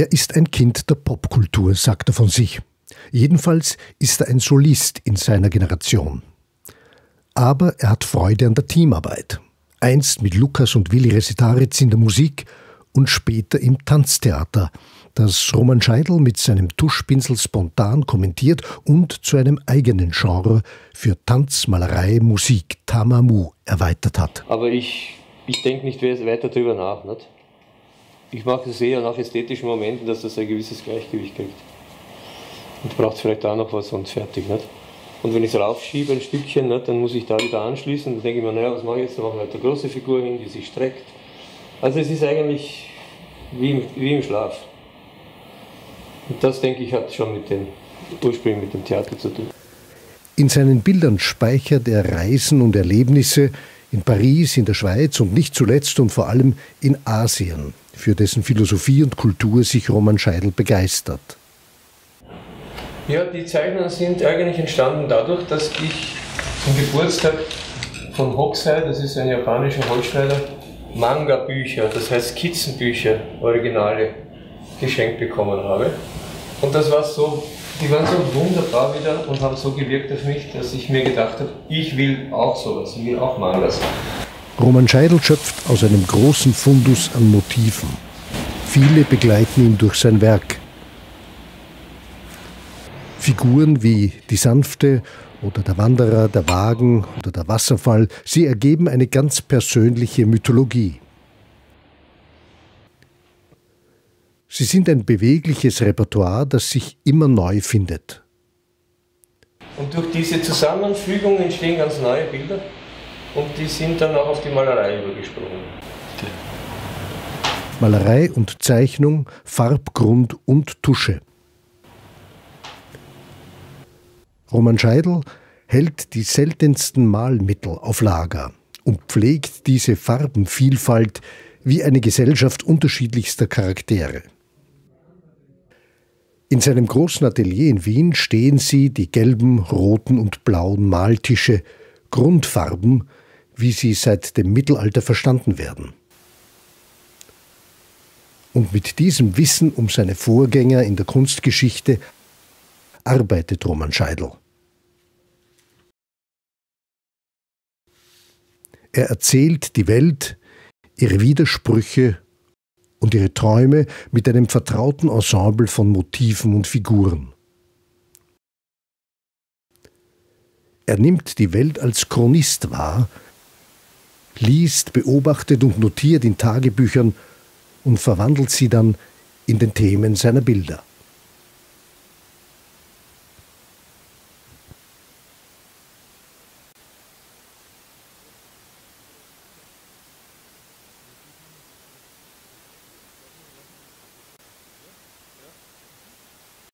Er ist ein Kind der Popkultur, sagt er von sich. Jedenfalls ist er ein Solist in seiner Generation. Aber er hat Freude an der Teamarbeit. Einst mit Lukas und Willi Resitaritz in der Musik und später im Tanztheater, das Roman Scheidel mit seinem Tuschpinsel spontan kommentiert und zu einem eigenen Genre für Tanz, Malerei, Musik, Tamamu erweitert hat. Aber ich, ich denke nicht weiter darüber nach. Nicht? Ich mache es eher nach ästhetischen Momenten, dass das ein gewisses Gleichgewicht kriegt. Und braucht vielleicht auch noch was und fertig. Nicht? Und wenn ich es raufschiebe, ein Stückchen, nicht, dann muss ich da wieder anschließen. Dann denke ich mir, naja, was mache ich jetzt? Dann mache ich halt eine große Figur hin, die sich streckt. Also es ist eigentlich wie im, wie im Schlaf. Und das, denke ich, hat schon mit dem ursprünglich mit dem Theater zu tun. In seinen Bildern speichert er Reisen und Erlebnisse in Paris, in der Schweiz und nicht zuletzt und vor allem in Asien, für dessen Philosophie und Kultur sich Roman Scheidel begeistert. Ja, die Zeichnungen sind eigentlich entstanden dadurch, dass ich zum Geburtstag von Hokusai, das ist ein japanischer Holzschneider, Manga-Bücher, das heißt Skizzenbücher, Originale, geschenkt bekommen habe. Und das war so, die waren so wunderbar wieder und haben so gewirkt auf mich, dass ich mir gedacht habe, ich will auch sowas, ich will auch Mangas. Roman Scheidel schöpft aus einem großen Fundus an Motiven. Viele begleiten ihn durch sein Werk. Figuren wie die Sanfte oder der Wanderer, der Wagen oder der Wasserfall, sie ergeben eine ganz persönliche Mythologie. Sie sind ein bewegliches Repertoire, das sich immer neu findet. Und durch diese Zusammenfügung entstehen ganz neue Bilder und die sind dann auch auf die Malerei übergesprungen. Malerei und Zeichnung, Farbgrund und Tusche. Roman Scheidel hält die seltensten Malmittel auf Lager und pflegt diese Farbenvielfalt wie eine Gesellschaft unterschiedlichster Charaktere. In seinem großen Atelier in Wien stehen sie, die gelben, roten und blauen Maltische, Grundfarben, wie sie seit dem Mittelalter verstanden werden. Und mit diesem Wissen um seine Vorgänger in der Kunstgeschichte arbeitet Roman Scheidel. Er erzählt die Welt, ihre Widersprüche und ihre Träume mit einem vertrauten Ensemble von Motiven und Figuren. Er nimmt die Welt als Chronist wahr, liest, beobachtet und notiert in Tagebüchern und verwandelt sie dann in den Themen seiner Bilder.